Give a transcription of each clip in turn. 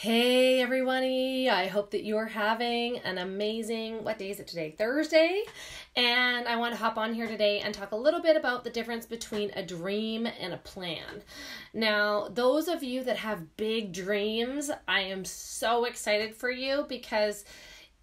Hey everybody, I hope that you're having an amazing, what day is it today? Thursday. And I want to hop on here today and talk a little bit about the difference between a dream and a plan. Now, those of you that have big dreams, I am so excited for you because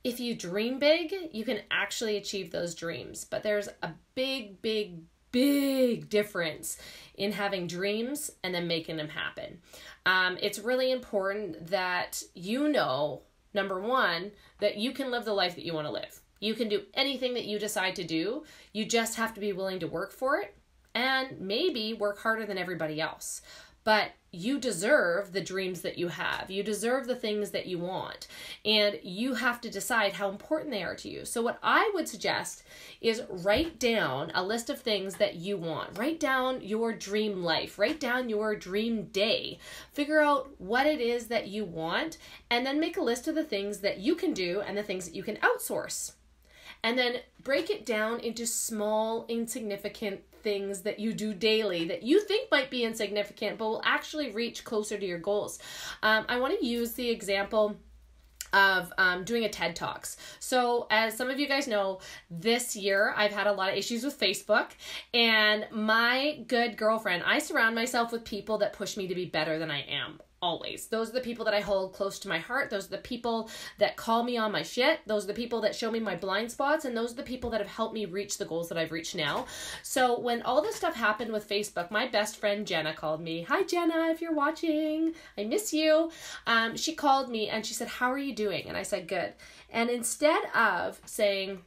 if you dream big, you can actually achieve those dreams. But there's a big, big, big difference in having dreams and then making them happen. Um, it's really important that you know, number one, that you can live the life that you want to live. You can do anything that you decide to do. You just have to be willing to work for it and maybe work harder than everybody else but you deserve the dreams that you have. You deserve the things that you want. And you have to decide how important they are to you. So, what I would suggest is write down a list of things that you want. Write down your dream life. Write down your dream day. Figure out what it is that you want. And then make a list of the things that you can do and the things that you can outsource. And then break it down into small, insignificant things that you do daily that you think might be insignificant but will actually reach closer to your goals. Um, I want to use the example of um, doing a TED Talks. So, as some of you guys know, this year I've had a lot of issues with Facebook, and my good girlfriend, I surround myself with people that push me to be better than I am always. Those are the people that I hold close to my heart. Those are the people that call me on my shit. Those are the people that show me my blind spots. And those are the people that have helped me reach the goals that I've reached now. So when all this stuff happened with Facebook, my best friend Jenna called me. Hi, Jenna, if you're watching, I miss you. Um, she called me and she said, How are you doing? And I said, Good. And instead of saying,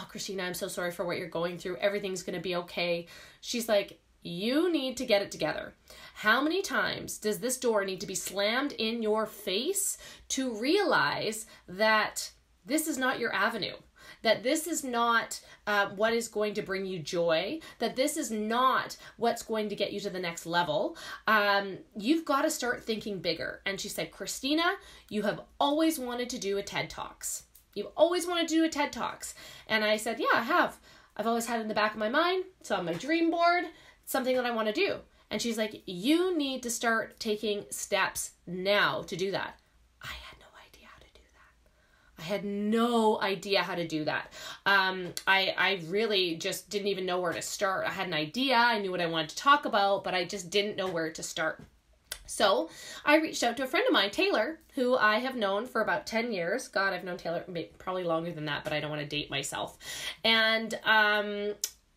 Oh, Christina, I'm so sorry for what you're going through. Everything's going to be okay. She's like, you need to get it together. How many times does this door need to be slammed in your face to realize that this is not your avenue? That this is not uh, what is going to bring you joy, that this is not what's going to get you to the next level. Um, you've got to start thinking bigger. And she said, Christina, you have always wanted to do a TED Talks. You've always wanted to do a TED Talks. And I said, Yeah, I have. I've always had in the back of my mind. It's on my dream board something that I want to do. And she's like, You need to start taking steps now to do that. I had no idea how to do that. I had no idea how to do that. Um, I, I really just didn't even know where to start. I had an idea, I knew what I wanted to talk about, but I just didn't know where to start. So I reached out to a friend of mine, Taylor, who I have known for about 10 years. God, I've known Taylor probably longer than that, but I don't want to date myself. And um,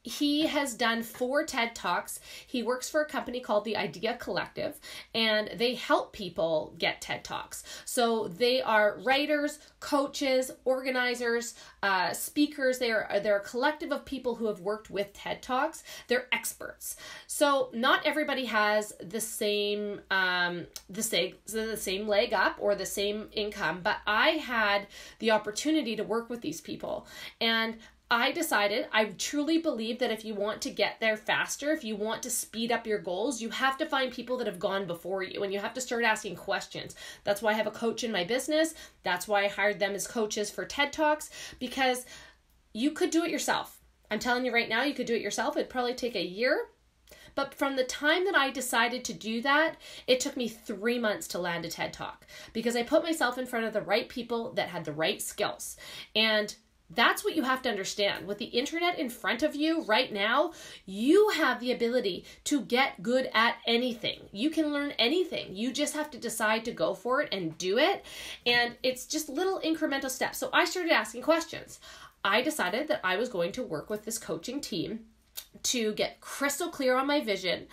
he has done four TED Talks. He works for a company called the Idea Collective, and they help people get TED Talks. So they are writers, coaches, organizers, uh, speakers. They are they're a collective of people who have worked with TED Talks. They're experts. So not everybody has the same um, the same the same leg up or the same income, but I had the opportunity to work with these people, and I decided, I truly believe that if you want to get there faster, if you want to speed up your goals, you have to find people that have gone before you and you have to start asking questions. That's why I have a coach in my business. That's why I hired them as coaches for TED Talks because you could do it yourself. I'm telling you right now, you could do it yourself. It'd probably take a year. But from the time that I decided to do that, it took me three months to land a TED Talk because I put myself in front of the right people that had the right skills. And that's what you have to understand. With the internet in front of you right now, you have the ability to get good at anything. You can learn anything. You just have to decide to go for it and do it. And it's just little incremental steps. So I started asking questions. I decided that I was going to work with this coaching team to get crystal clear on my vision,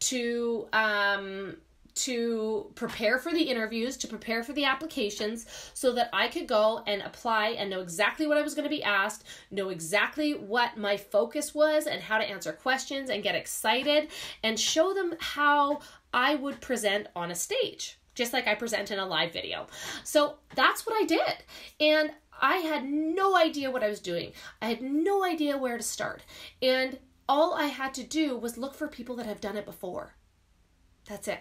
to um, to prepare for the interviews, to prepare for the applications, so that I could go and apply and know exactly what I was going to be asked, know exactly what my focus was, and how to answer questions and get excited, and show them how I would present on a stage, just like I present in a live video. So that's what I did. And I had no idea what I was doing, I had no idea where to start. And all I had to do was look for people that have done it before. That's it.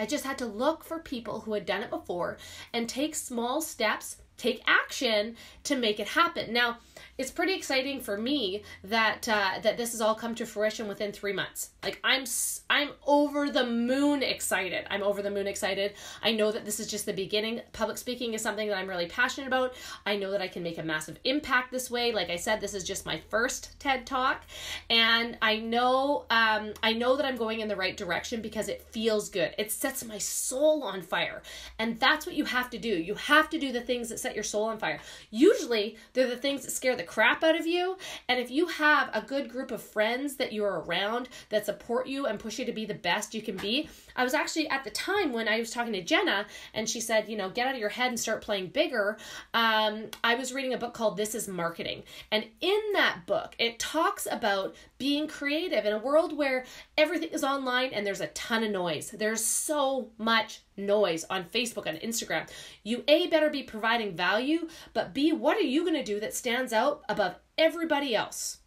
I just had to look for people who had done it before and take small steps take action to make it happen. Now, it's pretty exciting for me that uh, that this has all come to fruition within three months. Like I'm I'm over the moon excited. I'm over the moon excited. I know that this is just the beginning. Public speaking is something that I'm really passionate about. I know that I can make a massive impact this way. Like I said, this is just my first TED talk, and I know um, I know that I'm going in the right direction because it feels good. It sets my soul on fire, and that's what you have to do. You have to do the things that set your soul on fire. Usually, they're the things that scare the crap out of you. And if you have a good group of friends that you're around that support you and push you to be the best you can be, I was actually at the time when I was talking to Jenna and she said, you know, get out of your head and start playing bigger. Um, I was reading a book called This is Marketing. And in that book, it talks about being creative in a world where everything is online and there's a ton of noise. There's so much noise on Facebook and Instagram. You A better be providing value, but B what are you going to do that stands out above everybody else?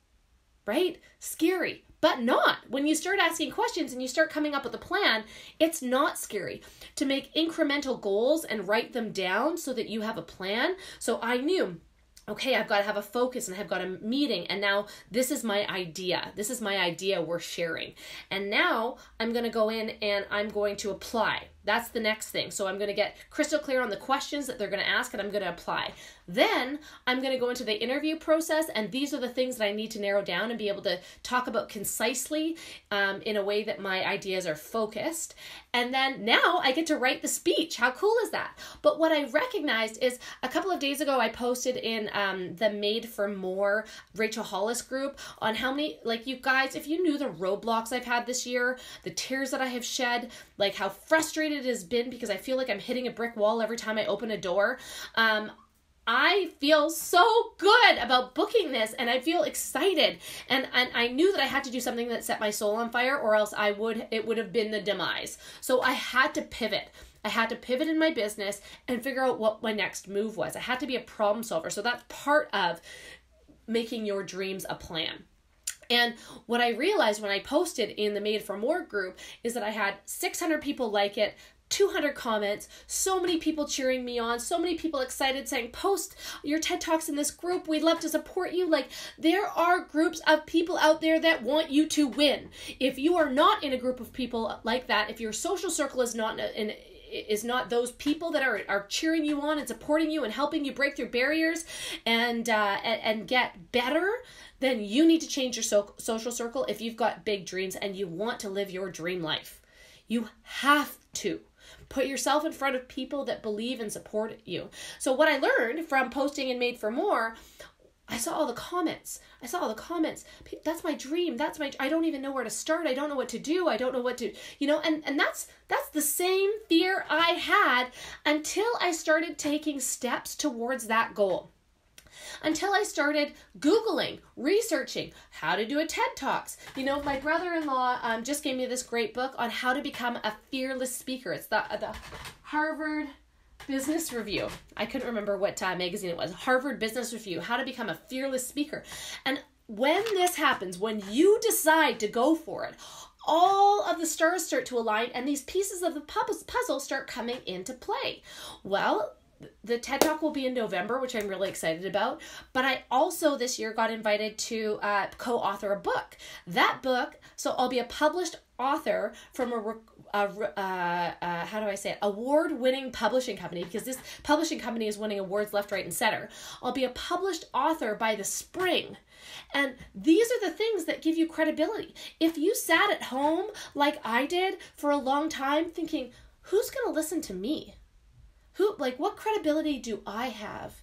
Right? Scary, but not. When you start asking questions and you start coming up with a plan, it's not scary to make incremental goals and write them down so that you have a plan. So I knew okay, I've got to have a focus and I've got a meeting. And now this is my idea. This is my idea we're sharing. And now I'm going to go in and I'm going to apply. That's the next thing. So I'm going to get crystal clear on the questions that they're going to ask and I'm going to apply. Then I'm going to go into the interview process, and these are the things that I need to narrow down and be able to talk about concisely um, in a way that my ideas are focused. And then now I get to write the speech. How cool is that? But what I recognized is a couple of days ago, I posted in um, the Made for More Rachel Hollis group on how many, like, you guys, if you knew the roadblocks I've had this year, the tears that I have shed, like how frustrated it has been because I feel like I'm hitting a brick wall every time I open a door. Um, I feel so good about booking this and I feel excited and, and I knew that I had to do something that set my soul on fire or else I would it would have been the demise. So I had to pivot. I had to pivot in my business and figure out what my next move was. I had to be a problem solver. So that's part of making your dreams a plan. And what I realized when I posted in the Made for More group is that I had 600 people like it, 200 comments, so many people cheering me on, so many people excited saying, Post your TED Talks in this group. We'd love to support you. Like, there are groups of people out there that want you to win. If you are not in a group of people like that, if your social circle is not in, is not those people that are, are cheering you on and supporting you and helping you break through barriers and uh, and, and get better then you need to change your so- social circle if you've got big dreams and you want to live your dream life you have to Put yourself in front of people that believe and support you. So, what I learned from posting and Made for More, I saw all the comments. I saw all the comments. That's my dream. That's my I don't even know where to start. I don't know what to do. I don't know what to, you know, and and that's that's the same fear I had until I started taking steps towards that goal until I started Googling, researching how to do a TED Talks. You know, my brother in law um, just gave me this great book on how to become a fearless speaker. It's the, the Harvard Business Review. I couldn't remember what uh, magazine it was. Harvard Business Review, how to become a fearless speaker. And when this happens, when you decide to go for it, all of the stars start to align and these pieces of the puzzle start coming into play. Well, the TED Talk will be in November, which I'm really excited about. But I also this year got invited to uh, co author a book. That book, so I'll be a published author from a, a uh, uh, how do I say it? Award winning publishing company because this publishing company is winning awards left, right, and center. I'll be a published author by the spring. And these are the things that give you credibility. If you sat at home like I did for a long time thinking, who's going to listen to me? Who, like, what credibility do I have?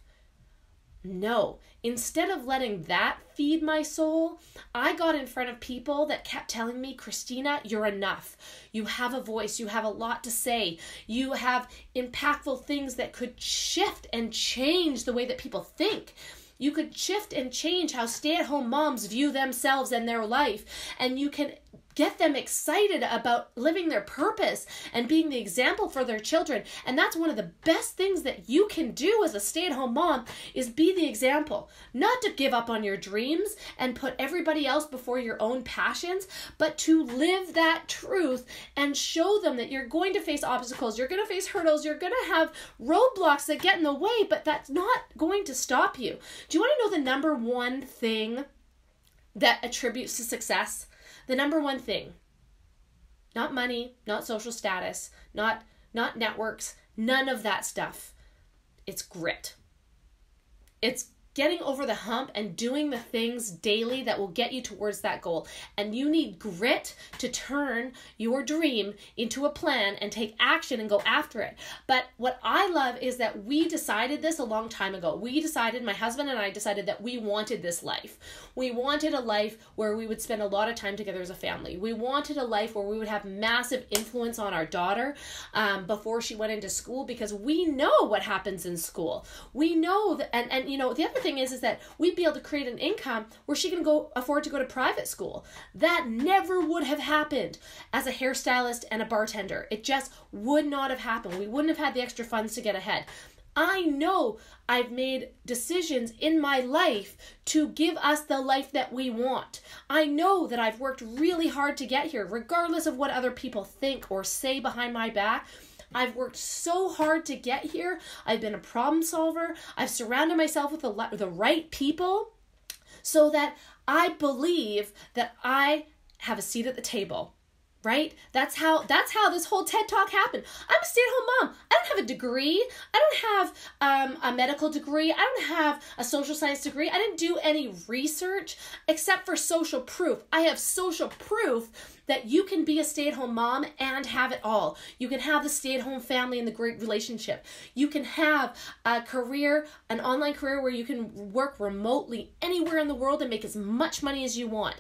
No. Instead of letting that feed my soul, I got in front of people that kept telling me, Christina, you're enough. You have a voice. You have a lot to say. You have impactful things that could shift and change the way that people think. You could shift and change how stay at home moms view themselves and their life. And you can get them excited about living their purpose and being the example for their children. And that's one of the best things that you can do as a stay-at-home mom is be the example. Not to give up on your dreams and put everybody else before your own passions but to live that truth and show them that you're going to face obstacles you're going to face hurdles you're going to have roadblocks that get in the way but that's not going to stop you. Do you want to know the number one thing that attributes to success the number one thing not money not social status not not networks none of that stuff. It's grit. It's getting over the hump and doing the things daily that will get you towards that goal. And you need grit to turn your dream into a plan and take action and go after it. But what I love is that we decided this a long time ago. We decided, my husband and I decided that we wanted this life. We wanted a life where we would spend a lot of time together as a family. We wanted a life where we would have massive influence on our daughter um, before she went into school because we know what happens in school. We know that, and, and you know, the other thing is is that we'd be able to create an income where she can go afford to go to private school. That never would have happened as a hairstylist and a bartender. It just would not have happened. We wouldn't have had the extra funds to get ahead. I know I've made decisions in my life to give us the life that we want. I know that I've worked really hard to get here, regardless of what other people think or say behind my back. I've worked so hard to get here. I've been a problem solver. I've surrounded myself with the, the right people so that I believe that I have a seat at the table right? That's how that's how this whole ted talk happened. I'm a stay-at-home mom. I don't have a degree. I don't have um, a medical degree. I don't have a social science degree. I didn't do any research except for social proof. I have social proof that you can be a stay-at-home mom and have it all. You can have the stay-at-home family and the great relationship. You can have a career an online career where you can work remotely anywhere in the world and make as much money as you want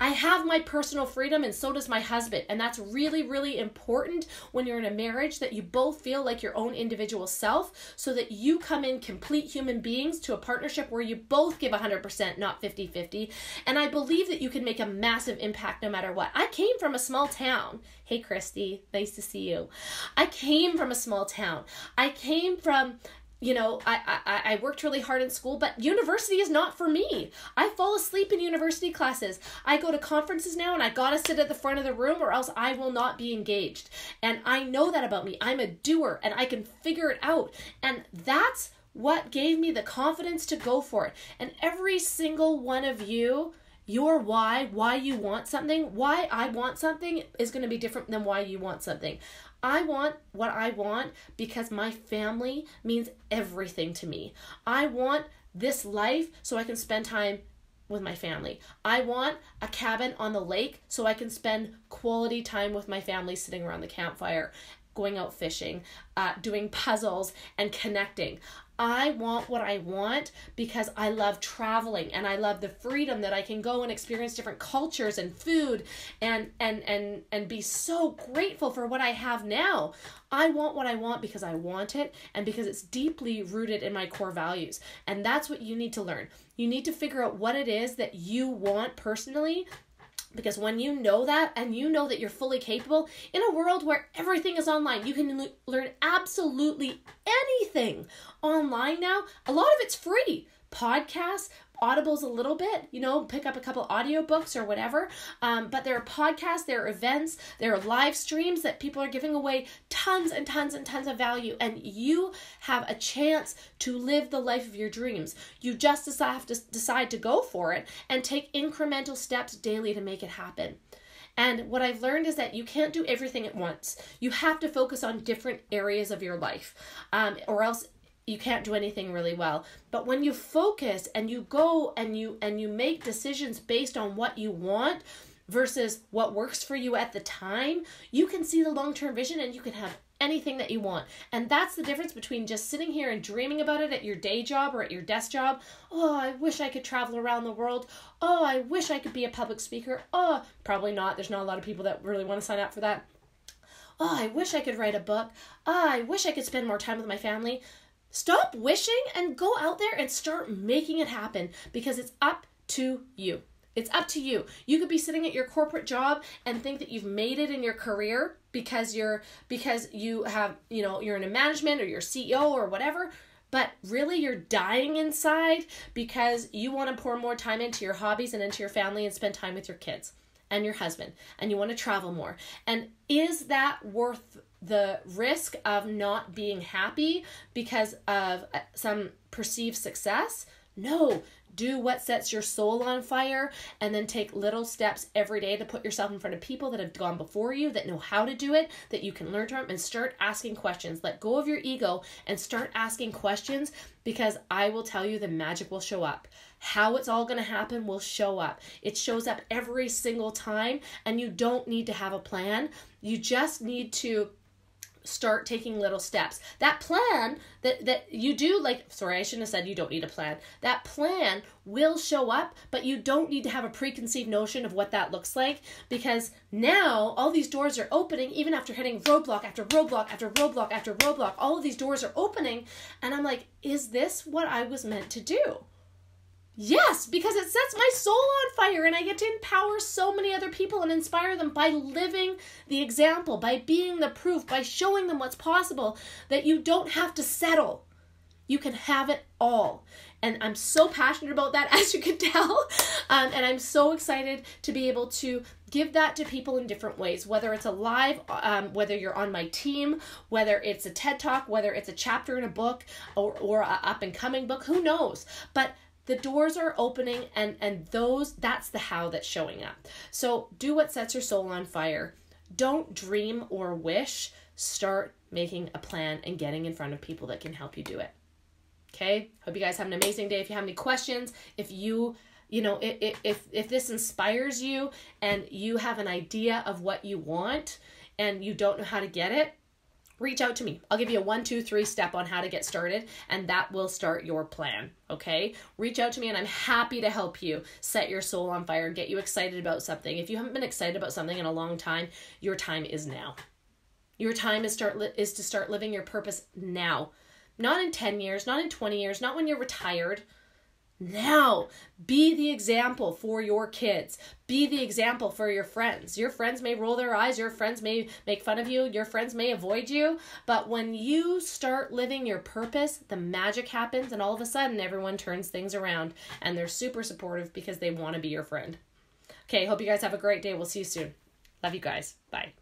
I have my personal freedom and so does my husband. And that's really, really important when you're in a marriage that you both feel like your own individual self so that you come in complete human beings to a partnership where you both give 100%, not 50 50. And I believe that you can make a massive impact no matter what. I came from a small town. Hey, Christy, nice to see you. I came from a small town. I came from you know, I, I, I worked really hard in school, but university is not for me. I fall asleep in university classes. I go to conferences now and I gotta sit at the front of the room or else I will not be engaged. And I know that about me. I'm a doer and I can figure it out. And that's what gave me the confidence to go for it. And every single one of you, your why, why you want something, why I want something is going to be different than why you want something. I want what I want because my family means everything to me. I want this life so I can spend time with my family. I want a cabin on the lake so I can spend quality time with my family sitting around the campfire, going out fishing, uh, doing puzzles, and connecting. I want what I want because I love traveling and I love the freedom that I can go and experience different cultures and food and and and and be so grateful for what I have now. I want what I want because I want it and because it's deeply rooted in my core values. And that's what you need to learn. You need to figure out what it is that you want personally because when you know that and you know that you're fully capable in a world where everything is online, you can learn absolutely anything online now. A lot of it's free. Podcasts, Audibles a little bit, you know, pick up a couple audiobooks or whatever. Um, but there are podcasts, there are events, there are live streams that people are giving away tons and tons and tons of value. And you have a chance to live the life of your dreams. You just have to decide to go for it and take incremental steps daily to make it happen. And what I've learned is that you can't do everything at once. You have to focus on different areas of your life, um, or else you can't do anything really well. But when you focus and you go and you and you make decisions based on what you want versus what works for you at the time you can see the long-term vision and you can have anything that you want. And that's the difference between just sitting here and dreaming about it at your day job or at your desk job. Oh i wish i could travel around the world. Oh i wish i could be a public speaker. Oh probably not. There's not a lot of people that really want to sign up for that. Oh i wish i could write a book. Oh i wish i could spend more time with my family Stop wishing and go out there and start making it happen because it's up to you. It's up to you. You could be sitting at your corporate job and think that you've made it in your career because you're because you have, you know, you're in a management or you're CEO or whatever, but really you're dying inside because you want to pour more time into your hobbies and into your family and spend time with your kids and your husband and you want to travel more. And is that worth the risk of not being happy because of uh, some perceived success? No, do what sets your soul on fire and then take little steps every day to put yourself in front of people that have gone before you that know how to do it that you can learn from and start asking questions. Let go of your ego and start asking questions because i will tell you the magic will show up. How it's all going to happen will show up. It shows up every single time and you don't need to have a plan. You just need to start taking little steps. That plan that that you do like sorry, I shouldn't have said you don't need a plan. That plan will show up, but you don't need to have a preconceived notion of what that looks like because now all these doors are opening even after hitting roadblock after roadblock after roadblock after roadblock. All of these doors are opening and I'm like, is this what I was meant to do? Yes, because it sets my soul on fire and I get to empower so many other people and inspire them by living the example, by being the proof, by showing them what's possible that you don't have to settle. You can have it all. And I'm so passionate about that, as you can tell. Um, and I'm so excited to be able to give that to people in different ways, whether it's a live, um, whether you're on my team, whether it's a TED Talk, whether it's a chapter in a book or, or a up and coming book, who knows? But the doors are opening and and those that's the how that's showing up. So do what sets your soul on fire. Don't dream or wish. Start making a plan and getting in front of people that can help you do it. Okay? Hope you guys have an amazing day. If you have any questions if you you know if if if this inspires you and you have an idea of what you want and you don't know how to get it reach out to me. I'll give you a one, two, three step on how to get started, and that will start your plan. Okay? Reach out to me, and I'm happy to help you set your soul on fire, get you excited about something. If you haven't been excited about something in a long time, your time is now. Your time is start li- is to start living your purpose now. Not in 10 years, not in 20 years, not when you're retired, now, be the example for your kids. Be the example for your friends. Your friends may roll their eyes, your friends may make fun of you, your friends may avoid you, but when you start living your purpose, the magic happens, and all of a sudden, everyone turns things around and they're super supportive because they want to be your friend. Okay, hope you guys have a great day. We'll see you soon. Love you guys. Bye.